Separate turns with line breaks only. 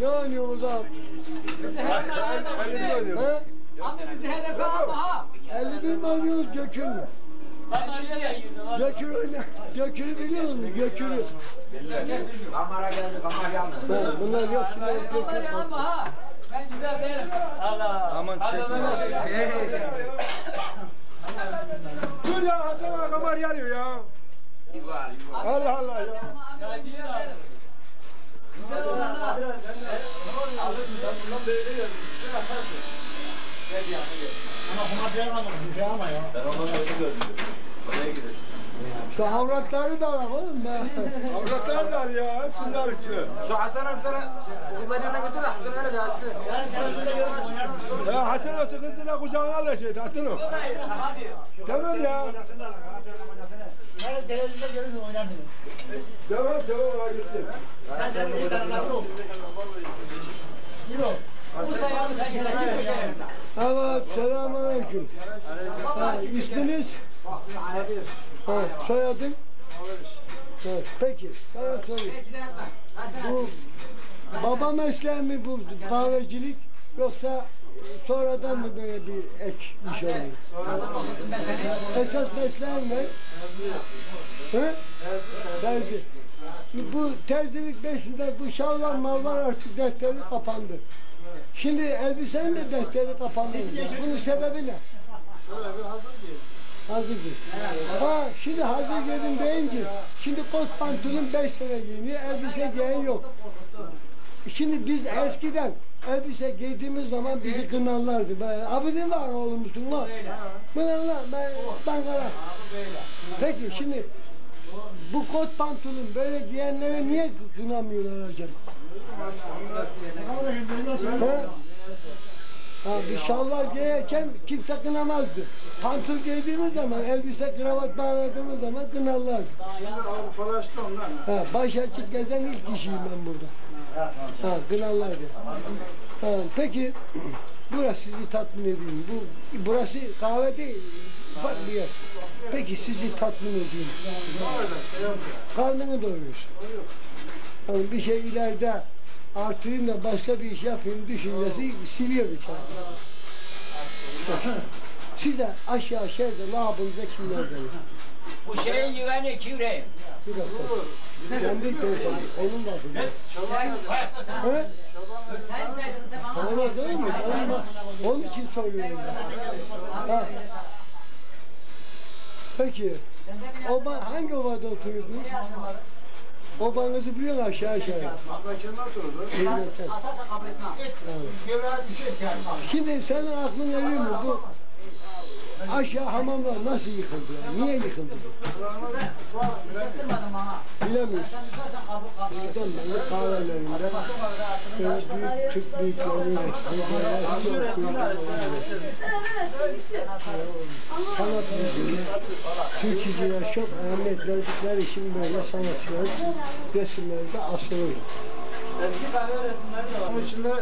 Ne oynuyoruz abi? He?
Abi bizi hedefe alma ha.
51 mi oynuyoruz Gökür mü? Gökür oyna. Gökür'ü biliyor musun? Gökür'ü.
Kamera geldi, kamera geldi.
Bunlar yok Gökür.
alma ha. Ben güzel değilim.
Aman çekme.
Dur ya Hasan ağa kamar yanıyor ya. Allah Allah ya.
Güzel olanlar.
Ben ondan sonra gördüm. Oraya gidelim.
Şu avratları da var oğlum be.
Avratlar da al ya. Hepsini al içine.
Şu Hasan abi sana kızların yanına götür de Hasan öyle gelsin.
Ya Hasan olsa kızına kucağına al da şey. Hasan o. Tamam ya.
Televizyonda görürsün oynarsın.
Tamam tamam gitti.
Sen sen de
çık köşeye.
Evet, selamünaleyküm. İsminiz? Ha, soyadın? Ha, peki, sana sorayım. Bu baba mesleği mi bu kahvecilik yoksa sonradan mı böyle bir ek iş oluyor? Esas mesleğin ne? Hı? Terzi. Bu terzilik beşinde bu şalvar malvar artık defteri kapandı. Şimdi elbisenin de defteri kapandı. Bunun sebebi ne? Hazır değil. Ha, şimdi hazır giydim deyince, şimdi kot pantolon 5 sene giyiniyor, elbise giyen yok. Şimdi biz eskiden elbise giydiğimiz zaman bizi kınarlardı. Böyle, Abi ne var oğlum musun lan? Ne lan? Ben, bankala. Peki şimdi bu kot pantolon böyle giyenlere niye kınamıyorlar acaba? Ha? Ha, bir şalvar giyerken kimse kınamazdı. Pantol giydiğimiz zaman, elbise kravat bağladığımız zaman kınarlardı. Ha, baş açık gezen ilk kişiyim ben burada. Ha, kınarlardı. Ha, peki, burası sizi tatmin edeyim. Bu, burası kahve değil, bir yer. Peki sizi tatmin edeyim. Karnını doyuruyorsun. Yani bir şey ileride artırayım da başka bir iş yapayım düşüncesi siliyor bir kere. Size aşağı şerde labınıza kimler gelir?
Bu şeyin yığını kivreyim.
Bir dakika. Kendi telefonu, onun labında. Evet,
Sen saydın sen bana.
tamam değil mi? Onun, için söylüyorum ben. Ha. Peki, oba, hangi ovada oturuyordunuz? Obanızı biliyor musun aşağı aşağı? Bilmekten.
Atarsa kabul etmem.
Şimdi senin aklın eriyor mu bu? Aşağı hamamlar nasıl yıkıldı? ya? Niye yıkıldı?
Kabul.
Eskiden beri kahvelerinde böyle büyük Türk böyle eski sanat müziği, türkücüler çok ehemmiyet verdikleri için böyle sanatçıların resimleri de asılıyor.
Eski kahve resimleri de var.
Bunun içinde